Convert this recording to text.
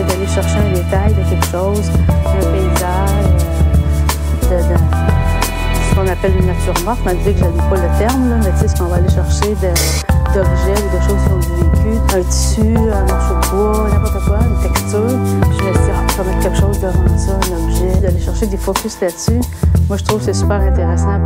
d'aller chercher un détail de quelque chose, un paysage, de, ce qu'on appelle une nature morte, malgré que je n'aime pas le terme, mais tu sais, ce qu'on va aller chercher d'objets ou de choses qui ont vécu, un tissu, un morceau de bois, n'importe quoi, une texture. Je me suis dit, ah, mettre quelque chose devant ça, un objet, d'aller chercher des focus là-dessus. Moi, je trouve que c'est super intéressant.